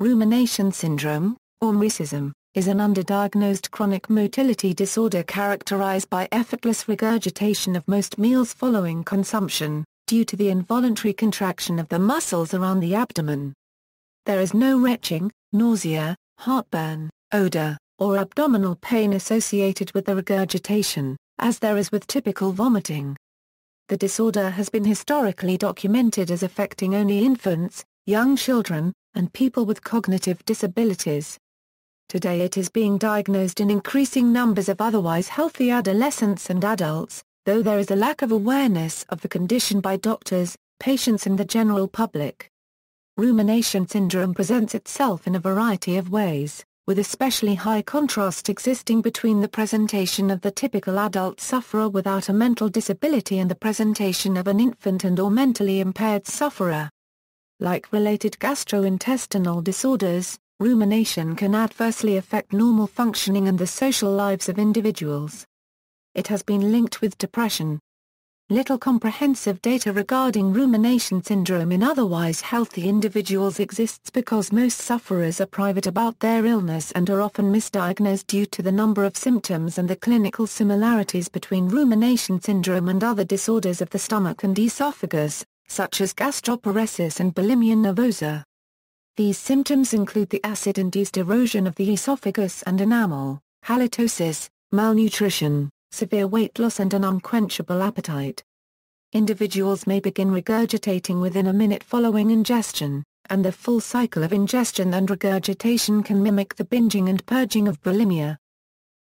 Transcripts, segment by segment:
Rumination syndrome, or Merycism, is an underdiagnosed chronic motility disorder characterized by effortless regurgitation of most meals following consumption, due to the involuntary contraction of the muscles around the abdomen. There is no retching, nausea, heartburn, odor, or abdominal pain associated with the regurgitation, as there is with typical vomiting. The disorder has been historically documented as affecting only infants, young children, and people with cognitive disabilities. Today it is being diagnosed in increasing numbers of otherwise healthy adolescents and adults, though there is a lack of awareness of the condition by doctors, patients and the general public. Rumination syndrome presents itself in a variety of ways, with especially high contrast existing between the presentation of the typical adult sufferer without a mental disability and the presentation of an infant and or mentally impaired sufferer. Like related gastrointestinal disorders, rumination can adversely affect normal functioning and the social lives of individuals. It has been linked with depression. Little comprehensive data regarding rumination syndrome in otherwise healthy individuals exists because most sufferers are private about their illness and are often misdiagnosed due to the number of symptoms and the clinical similarities between rumination syndrome and other disorders of the stomach and esophagus, such as gastroparesis and bulimia nervosa. These symptoms include the acid-induced erosion of the esophagus and enamel, halitosis, malnutrition, severe weight loss and an unquenchable appetite. Individuals may begin regurgitating within a minute following ingestion, and the full cycle of ingestion and regurgitation can mimic the binging and purging of bulimia.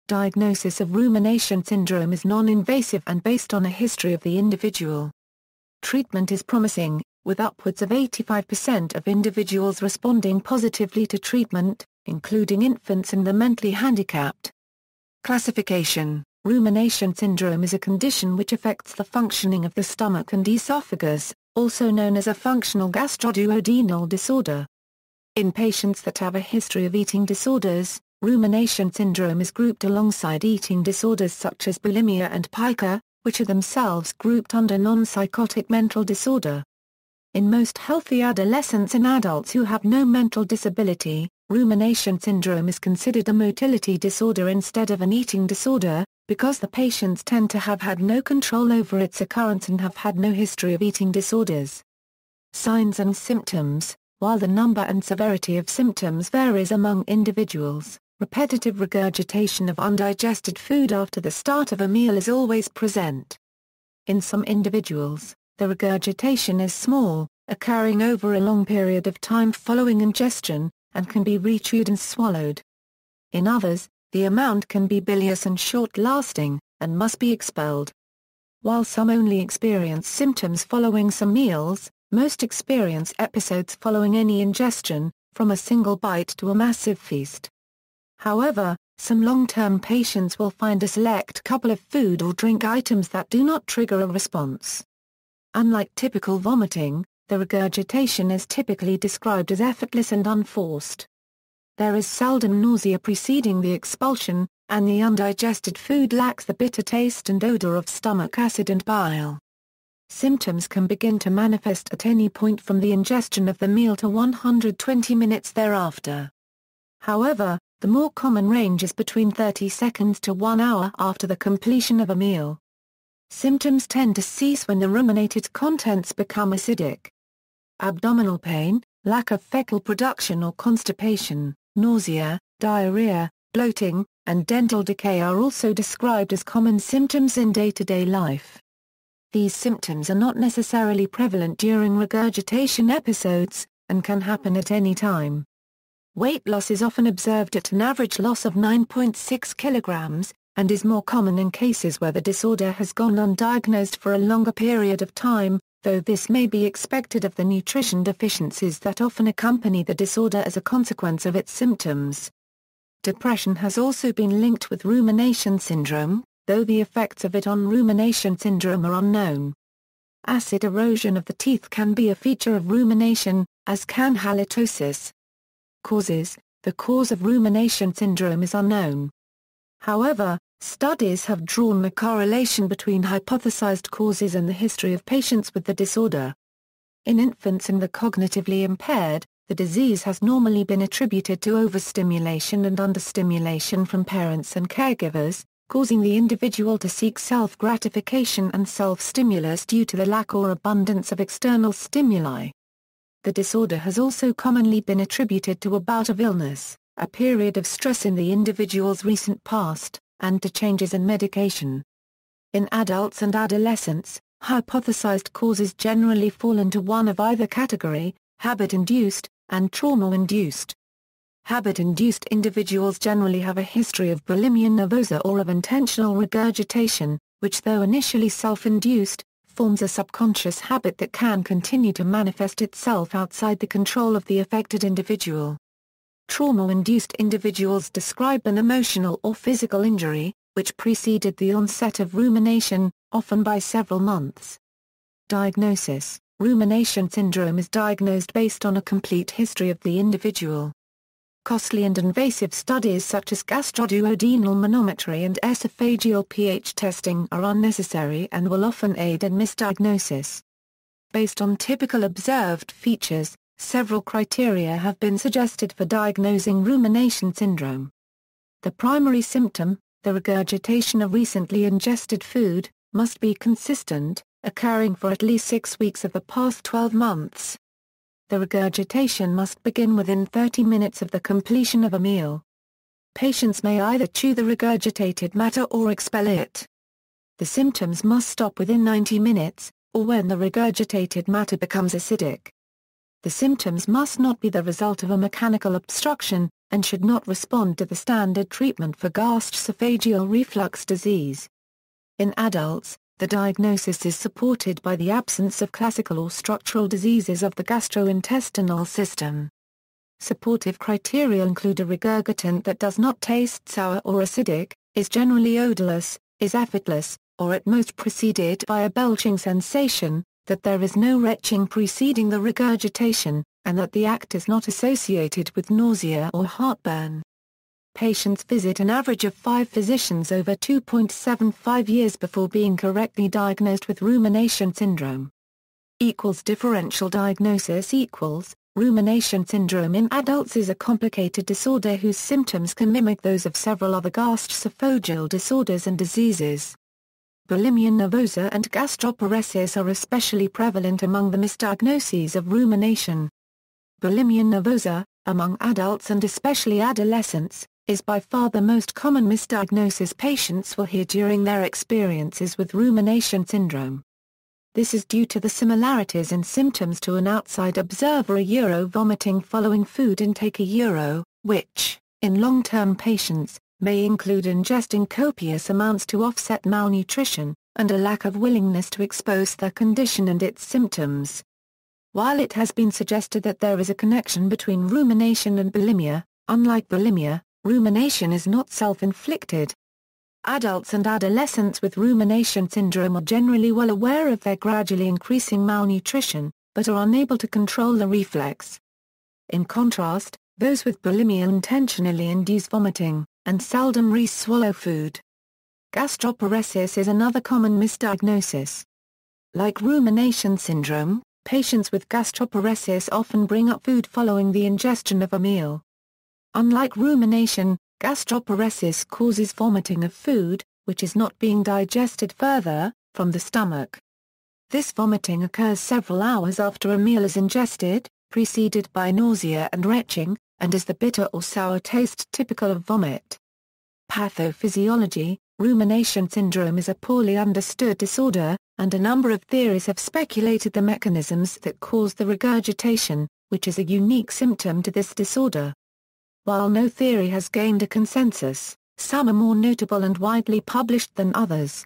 Diagnosis of rumination syndrome is non-invasive and based on a history of the individual. Treatment is promising, with upwards of 85% of individuals responding positively to treatment, including infants and the mentally handicapped. Classification Rumination syndrome is a condition which affects the functioning of the stomach and esophagus, also known as a functional gastroduodenal disorder. In patients that have a history of eating disorders, rumination syndrome is grouped alongside eating disorders such as bulimia and pica, which are themselves grouped under non-psychotic mental disorder. In most healthy adolescents and adults who have no mental disability, rumination syndrome is considered a motility disorder instead of an eating disorder, because the patients tend to have had no control over its occurrence and have had no history of eating disorders. Signs and symptoms While the number and severity of symptoms varies among individuals, repetitive regurgitation of undigested food after the start of a meal is always present. In some individuals, the regurgitation is small, occurring over a long period of time following ingestion, and can be rechewed and swallowed. In others, the amount can be bilious and short-lasting, and must be expelled. While some only experience symptoms following some meals, most experience episodes following any ingestion, from a single bite to a massive feast. However, some long-term patients will find a select couple of food or drink items that do not trigger a response. Unlike typical vomiting, the regurgitation is typically described as effortless and unforced. There is seldom nausea preceding the expulsion, and the undigested food lacks the bitter taste and odor of stomach acid and bile. Symptoms can begin to manifest at any point from the ingestion of the meal to 120 minutes thereafter. However, the more common range is between 30 seconds to 1 hour after the completion of a meal. Symptoms tend to cease when the ruminated contents become acidic. Abdominal pain, lack of fecal production or constipation, nausea, diarrhea, bloating, and dental decay are also described as common symptoms in day-to-day -day life. These symptoms are not necessarily prevalent during regurgitation episodes, and can happen at any time. Weight loss is often observed at an average loss of 9.6 kilograms, and is more common in cases where the disorder has gone undiagnosed for a longer period of time, though this may be expected of the nutrition deficiencies that often accompany the disorder as a consequence of its symptoms. Depression has also been linked with rumination syndrome, though the effects of it on rumination syndrome are unknown. Acid erosion of the teeth can be a feature of rumination, as can halitosis, Causes The cause of rumination syndrome is unknown. However, studies have drawn a correlation between hypothesized causes and the history of patients with the disorder. In infants and the cognitively impaired, the disease has normally been attributed to overstimulation and understimulation from parents and caregivers, causing the individual to seek self-gratification and self-stimulus due to the lack or abundance of external stimuli. The disorder has also commonly been attributed to a bout of illness, a period of stress in the individual's recent past, and to changes in medication. In adults and adolescents, hypothesized causes generally fall into one of either category, habit-induced, and trauma-induced. Habit-induced individuals generally have a history of bulimia nervosa or of intentional regurgitation, which though initially self-induced, forms a subconscious habit that can continue to manifest itself outside the control of the affected individual. Trauma-induced individuals describe an emotional or physical injury, which preceded the onset of rumination, often by several months. Diagnosis Rumination syndrome is diagnosed based on a complete history of the individual. Costly and invasive studies such as gastroduodenal manometry and esophageal pH testing are unnecessary and will often aid in misdiagnosis. Based on typical observed features, several criteria have been suggested for diagnosing rumination syndrome. The primary symptom, the regurgitation of recently ingested food, must be consistent, occurring for at least six weeks of the past 12 months. The regurgitation must begin within 30 minutes of the completion of a meal. Patients may either chew the regurgitated matter or expel it. The symptoms must stop within 90 minutes, or when the regurgitated matter becomes acidic. The symptoms must not be the result of a mechanical obstruction, and should not respond to the standard treatment for gastroesophageal reflux disease. In adults, the diagnosis is supported by the absence of classical or structural diseases of the gastrointestinal system. Supportive criteria include a regurgitant that does not taste sour or acidic, is generally odorless, is effortless, or at most preceded by a belching sensation, that there is no retching preceding the regurgitation, and that the act is not associated with nausea or heartburn. Patients visit an average of five physicians over 2.75 years before being correctly diagnosed with rumination syndrome. Equals differential diagnosis equals, rumination syndrome in adults is a complicated disorder whose symptoms can mimic those of several other gastroesophageal disorders and diseases. Bulimia nervosa and gastroparesis are especially prevalent among the misdiagnoses of rumination. Bulimia nervosa, among adults and especially adolescents, is by far the most common misdiagnosis patients will hear during their experiences with rumination syndrome. This is due to the similarities in symptoms to an outside observer a euro vomiting following food intake a euro, which, in long-term patients, may include ingesting copious amounts to offset malnutrition, and a lack of willingness to expose their condition and its symptoms. While it has been suggested that there is a connection between rumination and bulimia, unlike bulimia, Rumination is not self-inflicted. Adults and adolescents with rumination syndrome are generally well aware of their gradually increasing malnutrition, but are unable to control the reflex. In contrast, those with bulimia intentionally induce vomiting, and seldom re-swallow food. Gastroparesis is another common misdiagnosis. Like rumination syndrome, patients with gastroparesis often bring up food following the ingestion of a meal. Unlike rumination, gastroparesis causes vomiting of food, which is not being digested further, from the stomach. This vomiting occurs several hours after a meal is ingested, preceded by nausea and retching, and is the bitter or sour taste typical of vomit. Pathophysiology Rumination syndrome is a poorly understood disorder, and a number of theories have speculated the mechanisms that cause the regurgitation, which is a unique symptom to this disorder. While no theory has gained a consensus, some are more notable and widely published than others.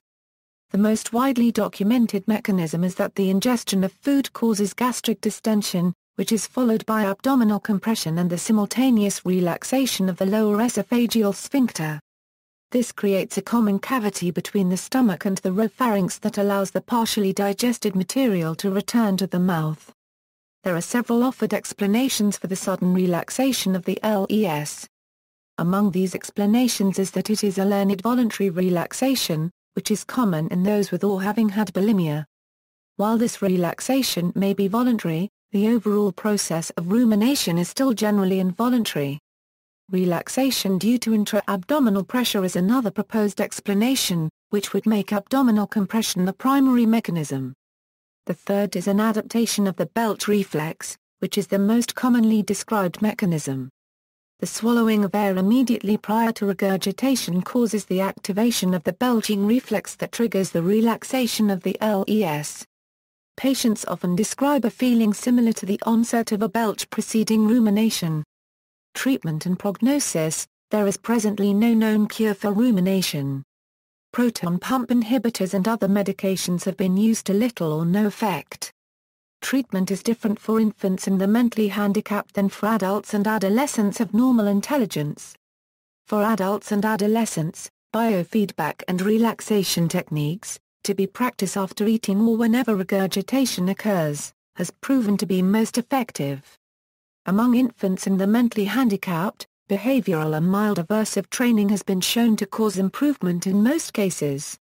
The most widely documented mechanism is that the ingestion of food causes gastric distension, which is followed by abdominal compression and the simultaneous relaxation of the lower esophageal sphincter. This creates a common cavity between the stomach and the oropharynx that allows the partially digested material to return to the mouth. There are several offered explanations for the sudden relaxation of the LES. Among these explanations is that it is a learned voluntary relaxation, which is common in those with or having had bulimia. While this relaxation may be voluntary, the overall process of rumination is still generally involuntary. Relaxation due to intra-abdominal pressure is another proposed explanation, which would make abdominal compression the primary mechanism. The third is an adaptation of the belch reflex, which is the most commonly described mechanism. The swallowing of air immediately prior to regurgitation causes the activation of the belching reflex that triggers the relaxation of the LES. Patients often describe a feeling similar to the onset of a belch preceding rumination, treatment and prognosis, there is presently no known cure for rumination. Proton pump inhibitors and other medications have been used to little or no effect. Treatment is different for infants and the mentally handicapped than for adults and adolescents of normal intelligence. For adults and adolescents, biofeedback and relaxation techniques, to be practiced after eating or whenever regurgitation occurs, has proven to be most effective. Among infants and the mentally handicapped, behavioral and mild aversive training has been shown to cause improvement in most cases.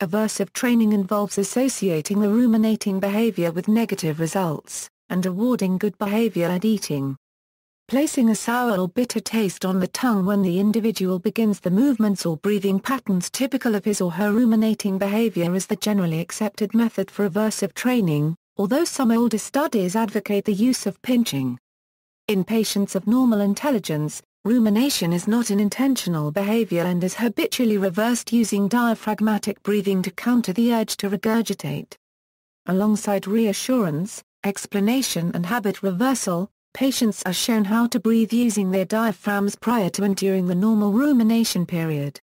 Aversive training involves associating the ruminating behavior with negative results, and rewarding good behavior at eating. Placing a sour or bitter taste on the tongue when the individual begins the movements or breathing patterns typical of his or her ruminating behavior is the generally accepted method for aversive training, although some older studies advocate the use of pinching. In patients of normal intelligence, rumination is not an intentional behavior and is habitually reversed using diaphragmatic breathing to counter the urge to regurgitate. Alongside reassurance, explanation and habit reversal, patients are shown how to breathe using their diaphragms prior to and during the normal rumination period.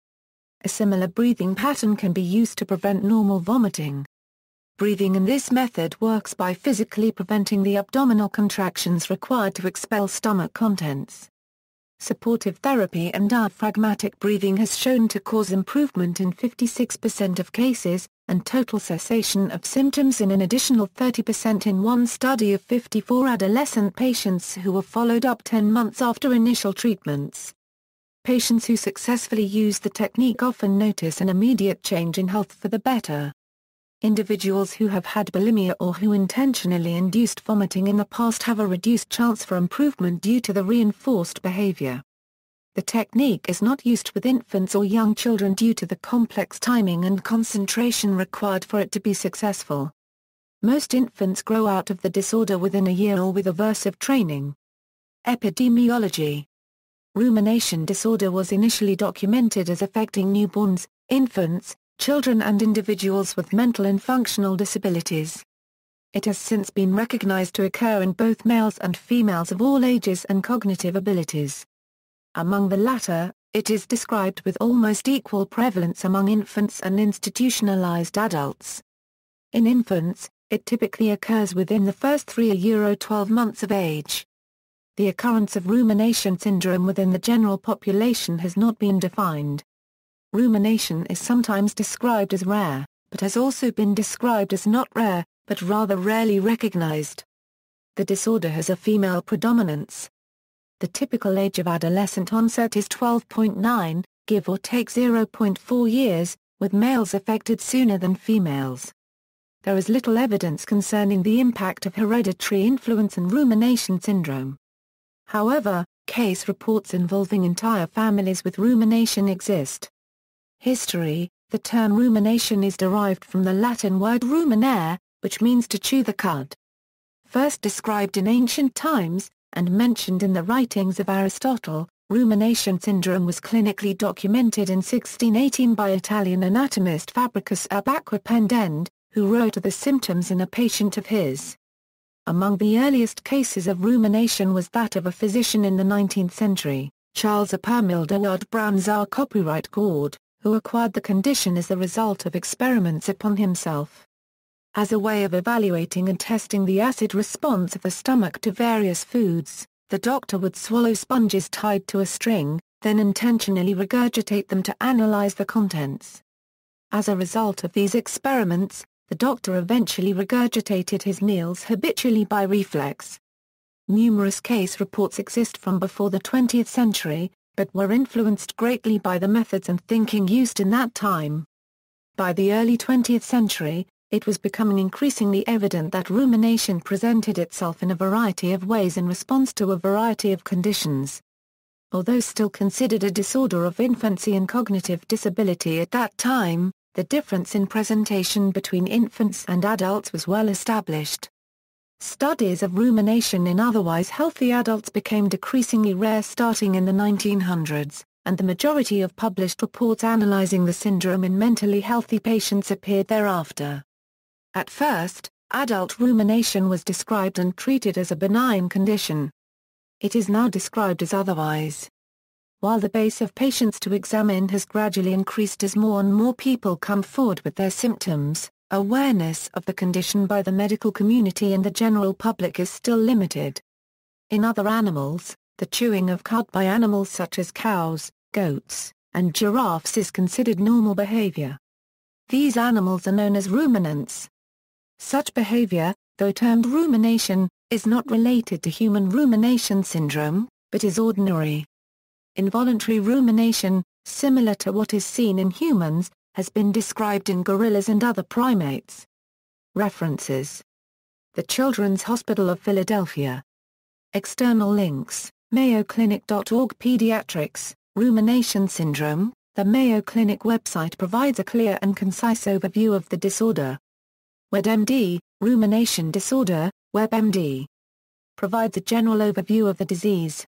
A similar breathing pattern can be used to prevent normal vomiting. Breathing in this method works by physically preventing the abdominal contractions required to expel stomach contents. Supportive therapy and diaphragmatic breathing has shown to cause improvement in 56% of cases, and total cessation of symptoms in an additional 30% in one study of 54 adolescent patients who were followed up 10 months after initial treatments. Patients who successfully use the technique often notice an immediate change in health for the better. Individuals who have had bulimia or who intentionally induced vomiting in the past have a reduced chance for improvement due to the reinforced behavior. The technique is not used with infants or young children due to the complex timing and concentration required for it to be successful. Most infants grow out of the disorder within a year or with aversive training. Epidemiology Rumination disorder was initially documented as affecting newborns, infants, children and individuals with mental and functional disabilities. It has since been recognized to occur in both males and females of all ages and cognitive abilities. Among the latter, it is described with almost equal prevalence among infants and institutionalized adults. In infants, it typically occurs within the first 3 Euro 12 months of age. The occurrence of rumination syndrome within the general population has not been defined. Rumination is sometimes described as rare, but has also been described as not rare, but rather rarely recognized. The disorder has a female predominance. The typical age of adolescent onset is 12.9, give or take 0.4 years, with males affected sooner than females. There is little evidence concerning the impact of hereditary influence and rumination syndrome. However, case reports involving entire families with rumination exist. History The term rumination is derived from the Latin word ruminare, which means to chew the cud. First described in ancient times, and mentioned in the writings of Aristotle, rumination syndrome was clinically documented in 1618 by Italian anatomist Fabricius ab Aquapendente, who wrote of the symptoms in a patient of his. Among the earliest cases of rumination was that of a physician in the 19th century, Charles Apamildawad Branzar copyright Gord, who acquired the condition as the result of experiments upon himself. As a way of evaluating and testing the acid response of the stomach to various foods, the doctor would swallow sponges tied to a string, then intentionally regurgitate them to analyze the contents. As a result of these experiments, the doctor eventually regurgitated his meals habitually by reflex. Numerous case reports exist from before the 20th century, but were influenced greatly by the methods and thinking used in that time. By the early 20th century, it was becoming increasingly evident that rumination presented itself in a variety of ways in response to a variety of conditions. Although still considered a disorder of infancy and cognitive disability at that time, the difference in presentation between infants and adults was well established. Studies of rumination in otherwise healthy adults became decreasingly rare starting in the 1900s, and the majority of published reports analyzing the syndrome in mentally healthy patients appeared thereafter. At first, adult rumination was described and treated as a benign condition. It is now described as otherwise. While the base of patients to examine has gradually increased as more and more people come forward with their symptoms, awareness of the condition by the medical community and the general public is still limited. In other animals, the chewing of cud by animals such as cows, goats, and giraffes is considered normal behavior. These animals are known as ruminants. Such behavior, though termed rumination, is not related to human rumination syndrome, but is ordinary. Involuntary rumination, similar to what is seen in humans, has been described in gorillas and other primates. References The Children's Hospital of Philadelphia. External links, mayoclinic.org Pediatrics, Rumination Syndrome, the Mayo Clinic website provides a clear and concise overview of the disorder. WebMD, Rumination Disorder, WebMD provides a general overview of the disease.